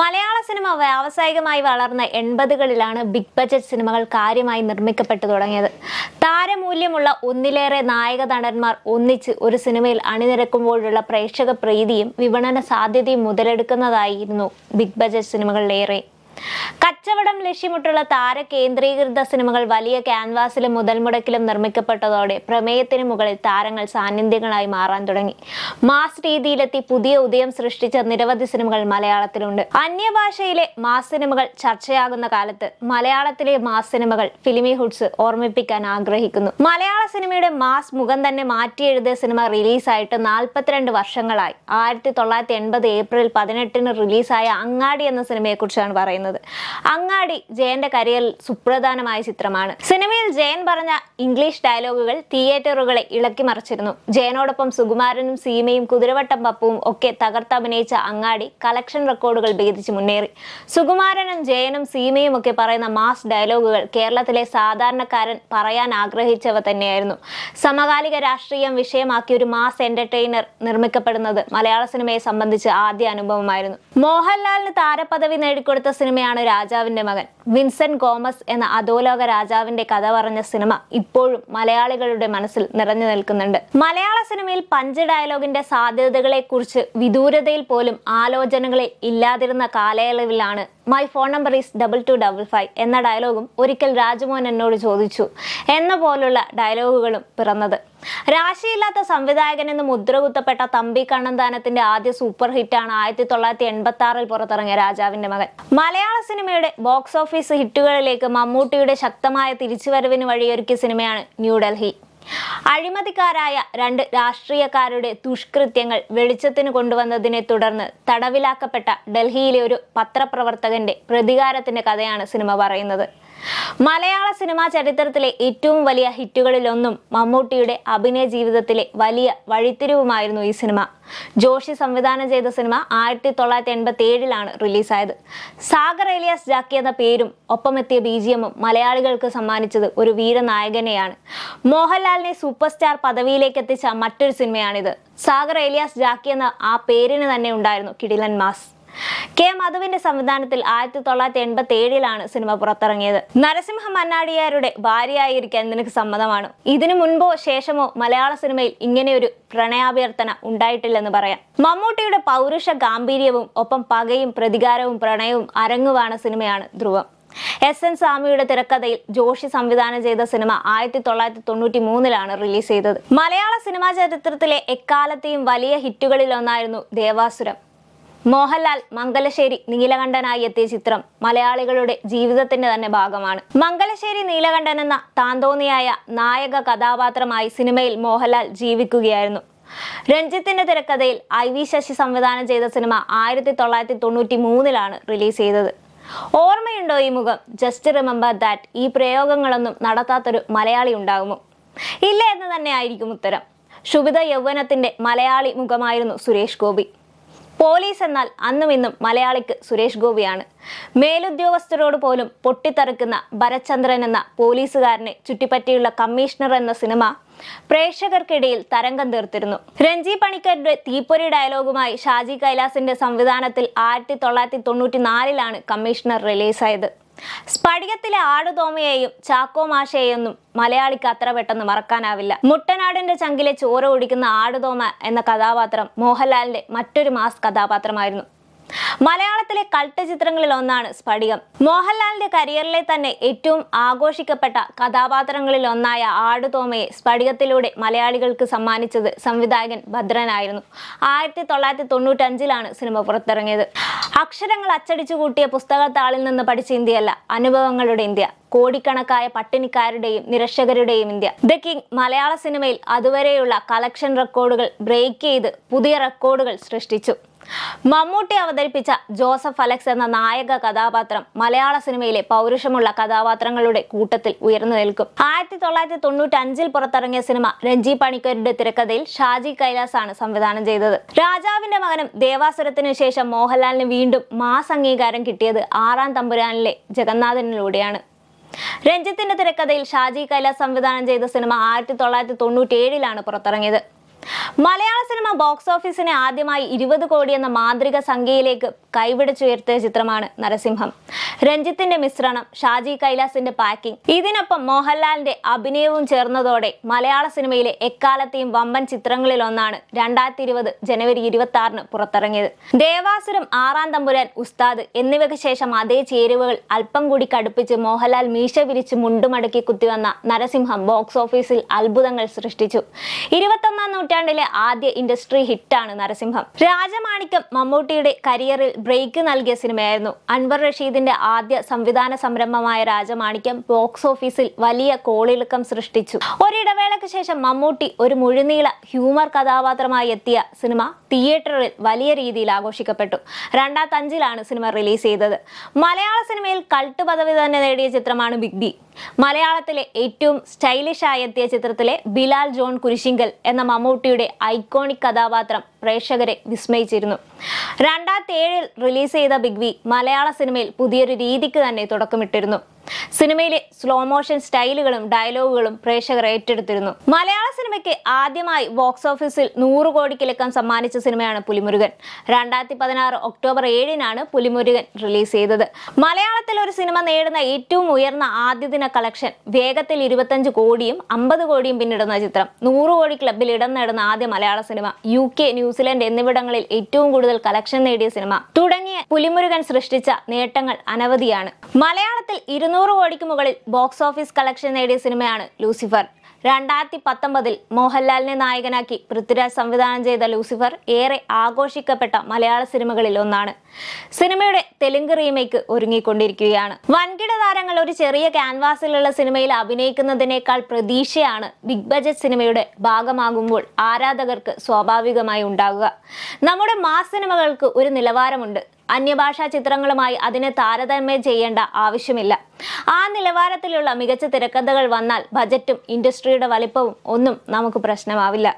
മലയാള cinema വ്യാവസായികമായി വളർന്ന എൺപതുകളിലാണ് big budget സിനിമകൾ കാര്യമായി നിർമ്മിക്കപ്പെട്ടു തുടങ്ങിയത്. താരമൂല്യമുള്ള ഒന്നിലേറെ നായക നടന്മാർ ഒന്നിച്ച് ഒരു സിനിമയിൽ അണിനിരക്കുമ്പോഴുള്ള പ്രേക്ഷക പ്രീതിയും വിപണന സാധ്യതയും മുതലെടുക്കുന്നതായിരുന്നു ബിഗ് ബജറ്റ് സിനിമകളിലേറെ. കച്ചവടം ലക്ഷ്യമിട്ടുള്ള താര കേന്ദ്രീകൃത സിനിമകൾ വലിയ ക്യാൻവാസിലും മുതൽമുടക്കിലും നിർമ്മിക്കപ്പെട്ടതോടെ പ്രമേയത്തിന് മുകളിൽ താരങ്ങൾ സാന്നിധ്യങ്ങളായി മാറാൻ തുടങ്ങി. മാസ് രീതിയിലെത്തി പുതിയ ഉദയം സൃഷ്ടിച്ച നിരവധി സിനിമകൾ മലയാളത്തിലുണ്ട്. അന്യഭാഷയിലെ മാസ് സിനിമകൾ ചർച്ചയാകുന്ന കാലത്ത് മലയാളത്തിലെ മാസ് സിനിമകൾ ഫിലിമി ഹുഡ്സ് ഓർമ്മിപ്പിക്കാൻ ആഗ്രഹിക്കുന്നു. മലയാള സിനിമയുടെ മാസ് മുഖം തന്നെ മാറ്റിയെഴുതിയ സിനിമ റിലീസായിട്ട് നാൽപ്പത്തിരണ്ട് വർഷങ്ങളായി. ആയിരത്തി തൊള്ളായിരത്തി എൺപത് ഏപ്രിൽ പതിനെട്ടിന് റിലീസായ അങ്ങാടി എന്ന സിനിമയെക്കുറിച്ചാണ് പറയുന്നത്. അങ്ങാടി ജയന്റെ കരിയറിൽ സുപ്രധാനമായ ചിത്രമാണ്. സിനിമയിൽ ജയൻ പറഞ്ഞ ഇംഗ്ലീഷ് ഡയലോഗുകൾ തിയേറ്ററുകളെ ഇളക്കി മറിച്ചിരുന്നു. ജയനോടൊപ്പം സുകുമാരനും സീമയും കുതിരവട്ടം പപ്പുവും ഒക്കെ തകർത്തഭിനയിച്ച അങ്ങാടി കളക്ഷൻ റെക്കോർഡുകൾ ഭേദിച്ച് മുന്നേറി. സുകുമാരനും ജയനും സീമയും ഒക്കെ പറയുന്ന മാസ് ഡയലോഗുകൾ കേരളത്തിലെ സാധാരണക്കാരൻ പറയാൻ ആഗ്രഹിച്ചവ തന്നെയായിരുന്നു. സമകാലിക രാഷ്ട്രീയം വിഷയമാക്കി ഒരു മാസ് എന്റർടൈനർ നിർമ്മിക്കപ്പെടുന്നത് മലയാള സിനിമയെ സംബന്ധിച്ച് ആദ്യ അനുഭവമായിരുന്നു. മോഹൻലാലിന് താരപദവി നേടിക്കൊടുത്ത സിനിമയാണ് രാജാവിന്റെ മകൻ. വിൻസെന്റ് കോമസ് എന്ന അധോലോക രാജാവിന്റെ കഥ പറഞ്ഞ സിനിമ ഇപ്പോഴും മലയാളികളുടെ മനസ്സിൽ നിറഞ്ഞു നിൽക്കുന്നുണ്ട്. മലയാള സിനിമയിൽ പഞ്ച് ഡയലോഗിന്റെ സാധ്യതകളെ കുറിച്ച് വിദൂരതയിൽ പോലും ആലോചനകളെ ഇല്ലാതിരുന്ന കാലയളവിലാണ് my phone number is double two double five എന്ന ഡയലോഗും ഒരിക്കൽ രാജ്മോഹൻ എന്നോട് ചോദിച്ചു. എന്ന പോലുള്ള ഡയലോഗുകളും പിറന്നത്. രാശിയില്ലാത്ത സംവിധായകൻ എന്ന് മുദ്രകുത്തപ്പെട്ട തമ്പി കണ്ണന്താനത്തിന്റെ ആദ്യ സൂപ്പർ ഹിറ്റാണ് ആയിരത്തി തൊള്ളായിരത്തി എൺപത്തി ആറിൽ പുറത്തിറങ്ങിയ രാജാവിന്റെ മകൻ. മലയാള സിനിമയുടെ ബോക്സ് ഓഫീസ് ഹിറ്റുകളിലേക്ക് മമ്മൂട്ടിയുടെ ശക്തമായ തിരിച്ചുവരവിന് വഴിയൊരുക്കിയ സിനിമയാണ് ന്യൂഡൽഹി അഴിമതിക്കാരായ രണ്ട് രാഷ്ട്രീയക്കാരുടെ ദുഷ്കൃത്യങ്ങൾ വെളിച്ചത്തിന് കൊണ്ടുവന്നതിനെ തുടർന്ന് തടവിലാക്കപ്പെട്ട ഡൽഹിയിലെ ഒരു പത്രപ്രവർത്തകന്റെ പ്രതികാരത്തിന്റെ കഥയാണ് സിനിമ പറയുന്നത്. മലയാള സിനിമാ ചരിത്രത്തിലെ ഏറ്റവും വലിയ ഹിറ്റുകളിലൊന്നും മമ്മൂട്ടിയുടെ അഭിനയ ജീവിതത്തിലെ വലിയ വഴിത്തിരിവുമായിരുന്നു ഈ സിനിമ. ജോഷി സംവിധാനം ചെയ്ത സിനിമ ആയിരത്തി തൊള്ളായിരത്തി എൺപത്തി ഏഴിലാണ് റിലീസായത്. സാഗർ എലിയാസ് ജാക്കി എന്ന പേരും ഒപ്പമെത്തിയ ബി ജി എമ്മും മലയാളികൾക്ക് സമ്മാനിച്ചത് ഒരു വീരനായകനെയാണ്. മോഹൻലാലിനെ സൂപ്പർ സ്റ്റാർ പദവിയിലേക്ക് എത്തിച്ച മറ്റൊരു സിനിമയാണിത്. സാഗർ എലിയാസ് ജാക്കി എന്ന ആ പേരിന് തന്നെ ഉണ്ടായിരുന്നു കിടിലൻ മാസ്. കെ മധുവിന്റെ സംവിധാനത്തിൽ ആയിരത്തി തൊള്ളായിരത്തി എൺപത്തി ഏഴിലാണ് സിനിമ പുറത്തിറങ്ങിയത്. നരസിംഹ മന്നാടിയാരുടെ ഭാര്യയായിരിക്കാൻ നിനക്ക് സമ്മതമാണ്. ഇതിനു മുൻപോ ശേഷമോ മലയാള സിനിമയിൽ ഇങ്ങനെയൊരു പ്രണയാഭ്യർത്ഥന ഉണ്ടായിട്ടില്ലെന്ന് പറയാം. മമ്മൂട്ടിയുടെ പൗരുഷ ഗാംഭീര്യവും ഒപ്പം പകയും പ്രതികാരവും പ്രണയവും അരങ്ങുവാണ് സിനിമയാണ് ധ്രുവം. എസ് എൻ സ്വാമിയുടെ തിരക്കഥയിൽ ജോഷി സംവിധാനം ചെയ്ത സിനിമ ആയിരത്തി തൊള്ളായിരത്തി തൊണ്ണൂറ്റി മൂന്നിലാണ് റിലീസ് ചെയ്തത്. മലയാള സിനിമാ ചരിത്രത്തിലെ എക്കാലത്തെയും വലിയ ഹിറ്റുകളിൽ ഒന്നായിരുന്നു ദേവാസുരം. മോഹൻലാൽ മംഗലശ്ശേരി നീലകണ്ഠനായി എത്തിയ ചിത്രം മലയാളികളുടെ ജീവിതത്തിന്റെ തന്നെ ഭാഗമാണ്. മംഗലശ്ശേരി നീലകണ്ഠൻ എന്ന താന്തോന്നിയായ നായക കഥാപാത്രമായി സിനിമയിൽ മോഹൻലാൽ ജീവിക്കുകയായിരുന്നു. രഞ്ജിത്തിന്റെ തിരക്കഥയിൽ ഐ വി ശശി സംവിധാനം ചെയ്ത സിനിമ ആയിരത്തി തൊള്ളായിരത്തി തൊണ്ണൂറ്റി മൂന്നിലാണ് റിലീസ് ചെയ്തത്. ഓർമ്മയുണ്ടോ ഈ മുഖം? ജസ്റ്റ് റിമെമ്പർ ദാറ്റ് ഈ പ്രയോഗങ്ങളൊന്നും നടത്താത്തൊരു മലയാളി ഉണ്ടാകുമോ? ഇല്ല എന്ന് തന്നെ ആയിരിക്കും ഉത്തരം. ശുഭിത യൗവനത്തിന്റെ മലയാളി മുഖമായിരുന്നു സുരേഷ് ഗോപി. പോലീസ് എന്നാൽ അന്നും ഇന്നും മലയാളിക്ക് സുരേഷ് ഗോപിയാണ്. മേലുദ്യോഗസ്ഥരോട് പോലും പൊട്ടിത്തെറിക്കുന്ന ഭരചന്ദ്രൻ എന്ന പോലീസുകാരനെ ചുറ്റിപ്പറ്റിയുള്ള കമ്മീഷണർ എന്ന സിനിമ പ്രേക്ഷകർക്കിടയിൽ തരംഗം തീർത്തിരുന്നു. രഞ്ജി പണിക്കരുടെ തീപ്പൊരി ഡയലോഗുമായി ഷാജി കൈലാസിന്റെ സംവിധാനത്തിൽ ആയിരത്തി തൊള്ളായിരത്തി തൊണ്ണൂറ്റി നാലിലാണ് കമ്മീഷണർ റിലീസായത്. സ്ഫടികത്തിലെ ആടുതോമയെയും ചാക്കോ മാഷയെയൊന്നും മലയാളിക്ക് അത്ര പെട്ടെന്ന് മറക്കാനാവില്ല. മുട്ടനാടിന്റെ ചങ്കിലെ ചോര ഒടിക്കുന്ന ആടുതോമ എന്ന കഥാപാത്രം മോഹൻലാലിന്റെ മറ്റൊരു മാസ് കഥാപാത്രമായിരുന്നു. മലയാളത്തിലെ കൾട്ട് ചിത്രങ്ങളിൽ ഒന്നാണ് സ്ഫടികം മോഹൻലാലിന്റെ കരിയറിലെ തന്നെ ഏറ്റവും ആഘോഷിക്കപ്പെട്ട കഥാപാത്രങ്ങളിൽ ഒന്നായ ആടുതോമയെ സ്ഫടികത്തിലൂടെ മലയാളികൾക്ക് സമ്മാനിച്ചത് സംവിധായകൻ ഭദ്രനായിരുന്നു. ആയിരത്തി തൊള്ളായിരത്തി തൊണ്ണൂറ്റഞ്ചിലാണ് സിനിമ പുറത്തിറങ്ങിയത്. അക്ഷരങ്ങൾ അച്ചടിച്ചു കൂട്ടിയ പുസ്തകത്താളിൽ നിന്ന് പഠിച്ച ഇന്ത്യയല്ല അനുഭവങ്ങളുടെ ഇന്ത്യ. കോടിക്കണക്കായ പട്ടിണിക്കാരുടെയും നിരക്ഷകരുടെയും ഇന്ത്യ. ദ കിങ് മലയാള സിനിമയിൽ അതുവരെയുള്ള കളക്ഷൻ റെക്കോർഡുകൾ ബ്രേക്ക് ചെയ്ത് പുതിയ റെക്കോർഡുകൾ സൃഷ്ടിച്ചു. മമ്മൂട്ടി അവതരിപ്പിച്ച ജോസഫ് അലക്സ് എന്ന നായക കഥാപാത്രം മലയാള സിനിമയിലെ പൗരുഷമുള്ള കഥാപാത്രങ്ങളുടെ കൂട്ടത്തിൽ ഉയർന്നു നിൽക്കും. ആയിരത്തി തൊള്ളായിരത്തി തൊണ്ണൂറ്റി അഞ്ചിൽ പുറത്തിറങ്ങിയ സിനിമ രഞ്ജി പണിക്കരുടെ തിരക്കഥയിൽ ഷാജി കൈലാസ് ആണ് സംവിധാനം ചെയ്തത്. രാജാവിന്റെ മകനും ദേവാസുരത്തിനു ശേഷം മോഹൻലാലിന് വീണ്ടും മാസ് അംഗീകാരം കിട്ടിയത് ആറാം തമ്പുരാനിലെ ജഗന്നാഥനിലൂടെയാണ്. രഞ്ജിത്തിന്റെ തിരക്കഥയിൽ ഷാജി കൈലാസ് സംവിധാനം ചെയ്ത സിനിമ ആയിരത്തി തൊള്ളായിരത്തി തൊണ്ണൂറ്റി ഏഴിലാണ് പുറത്തിറങ്ങിയത്. മലയാള സിനിമ ബോക്സ് ഓഫീസിനെ ആദ്യമായി ഇരുപത് കോടി എന്ന മാന്ത്രിക സംഖ്യയിലേക്ക് കൈപിടിച്ചുയർത്തിയ ചിത്രമാണ് നരസിംഹം. രഞ്ജിത്തിന്റെ മിശ്രണം ഷാജി കൈലാസിന്റെ പാക്കിംഗ് ഇതിനൊപ്പം മോഹൻലാലിന്റെ അഭിനയവും ചേർന്നതോടെ മലയാള സിനിമയിലെ എക്കാലത്തെയും വമ്പൻ ചിത്രങ്ങളിൽ ഒന്നാണ് രണ്ടായിരത്തി ഇരുപത് ജനുവരി ഇരുപത്തി ആറിന് പുറത്തിറങ്ങിയത്. ദേവാസുരം ആറാം തമ്പുരാൻ ഉസ്താദ് എന്നിവയ്ക്ക് ശേഷം അതേ ചേരുവകൾ അല്പം കൂടി കടുപ്പിച്ച് മോഹൻലാൽ മീശ വിരിച്ച് മുണ്ടുമടക്കി കുത്തിവന്ന നരസിംഹം ബോക്സ് ഓഫീസിൽ അത്ഭുതങ്ങൾ സൃഷ്ടിച്ചു. ഇരുപത്തൊന്നാം നൂറ്റാണ്ടിലെ ആദ്യ ഇൻഡസ്ട്രി ഹിറ്റാണ് നരസിംഹം. രാജമാണിക്യം മമ്മൂട്ടിയുടെ കരിയറിൽ ബ്രേക്ക് നൽകിയ സിനിമയായിരുന്നു. അൻവർ റഷീദിന്റെ ആദ്യ സംവിധാന സംരംഭമായ രാജമാണിക്യം ബോക്സ് ഓഫീസിൽ വലിയ കോളിളക്കം സൃഷ്ടിച്ചു. ഒരിടവേളയ്ക്ക് ശേഷം മമ്മൂട്ടി ഒരു മുഴുനീള ഹ്യൂമർ കഥാപാത്രമായി എത്തിയ സിനിമ തിയേറ്ററിൽ വലിയ രീതിയിൽ ആഘോഷിക്കപ്പെട്ടു. രണ്ടാത്തഞ്ചിലാണ് സിനിമ റിലീസ് ചെയ്തത്. മലയാള സിനിമയിൽ കൾട്ട് പദവി തന്നെ നേടിയ ചിത്രമാണ് ബിഗ് ബി. മലയാളത്തിലെ ഏറ്റവും സ്റ്റൈലിഷ് ആയി എത്തിയ ചിത്രത്തിലെ ബിലാൽ ജോൺ കുരിശിങ്കൽ എന്ന മമ്മൂട്ടിയുടെ ഐക്കോണിക് കഥാപാത്രം പ്രേക്ഷകരെ വിസ്മയിച്ചിരുന്നു. രണ്ടായിരത്തി ഏഴിൽ റിലീസ് ചെയ്ത ബിഗ് ബി മലയാള സിനിമയിൽ പുതിയൊരു രീതിക്ക് തന്നെ തുടക്കമിട്ടിരുന്നു. സിനിമയിലെ സ്ലോ മോഷൻ സ്റ്റൈലുകളും ഡയലോഗുകളും പ്രേക്ഷകർ ഏറ്റെടുത്തിരുന്നു. മലയാള സിനിമയ്ക്ക് ആദ്യമായി ബോക്സ് ഓഫീസിൽ നൂറ് കോടിക്കിലക്കം സമ്മാനിച്ച സിനിമയാണ് പുലിമുരുകൻ. രണ്ടായിരത്തി പതിനാറ് ഒക്ടോബർ ഏഴിനാണ് പുലിമുരുകൻ റിലീസ് ചെയ്തത്. മലയാളത്തിൽ ഒരു സിനിമ നേടുന്ന ഏറ്റവും ഉയർന്ന ആദ്യ ദിന കളക്ഷൻ വേഗത്തിൽ ഇരുപത്തഞ്ച് കോടിയും അമ്പത് കോടിയും പിന്നിടുന്ന ചിത്രം. നൂറ് കോടി ക്ലബിൽ ഇടം നേടുന്ന ആദ്യ മലയാള സിനിമ യു കെ ന്യൂസിലൻഡ് എന്നിവിടങ്ങളിൽ ഏറ്റവും കൂടുതൽ കളക്ഷൻ നേടിയ സിനിമ. തുടങ്ങിയ പുലിമുരുകൻ സൃഷ്ടിച്ച നേട്ടങ്ങൾ അനവധിയാണ്. മലയാളത്തിൽ ഇരുന്നൂറ് കോടിക്ക് മുകളിൽ ബോക്സ് ഓഫീസ് കളക്ഷൻ നേടിയ സിനിമയാണ് ലൂസിഫർ. രണ്ടായിരത്തി പത്തൊമ്പതിൽ മോഹൻലാലിനെ നായകനാക്കി പൃഥ്വിരാജ് സംവിധാനം ചെയ്ത ലൂസിഫർ ഏറെ ആഘോഷിക്കപ്പെട്ട മലയാള സിനിമകളിൽ ഒന്നാണ്. സിനിമയുടെ തെലുങ്ക് റീമേക്ക് ഒരുങ്ങിക്കൊണ്ടിരിക്കുകയാണ്. വൻകിട താരങ്ങൾ ഒരു ചെറിയ ക്യാൻവാസിലുള്ള സിനിമയിൽ അഭിനയിക്കുന്നതിനേക്കാൾ പ്രതീക്ഷയാണ് ബിഗ് ബജറ്റ് സിനിമയുടെ ഭാഗമാകുമ്പോൾ ആരാധകർക്ക് സ്വാഭാവികമായി ഉണ്ടാകുക. നമ്മുടെ മാസ് സിനിമകൾക്ക് ഒരു നിലവാരമുണ്ട്. അന്യഭാഷാ ചിത്രങ്ങളുമായി അതിനെ താരതമ്യം ചെയ്യേണ്ട ആവശ്യമില്ല. ആ നിലവാരത്തിലുള്ള മികച്ച തിരക്കഥകൾ വന്നാൽ ബജറ്റും ഇൻഡസ്ട്രിയുടെ വലിപ്പവും ഒന്നും നമുക്ക് പ്രശ്നമാവില്ല.